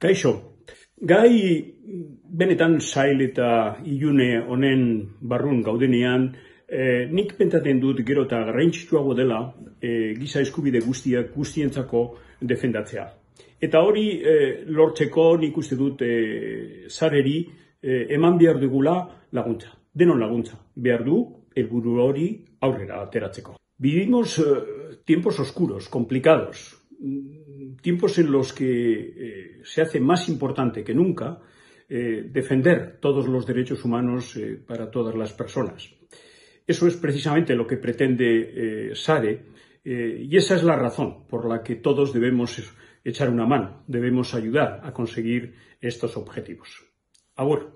Kaixo, gai benetan zail eta ilune honen barrun gaudenean, e, nik pentaten dut gero eta garrantzitsuago dela e, giza eskubide guztiak guztientzako defendatzea. Eta hori e, lortzeko nik uste dut e, zareri e, eman behar dugula laguntza. Denon laguntza. Behar du, helburu hori aurrera ateratzeko. Vivimos eh, tiempos oscuros, complicados, tiempos en los que eh, se hace más importante que nunca eh, defender todos los derechos humanos para todas las personas. Eso es precisamente lo que pretende SARE y esa es la razón por la que todos debemos echar una mano, debemos ayudar a conseguir estos objetivos. Ahora.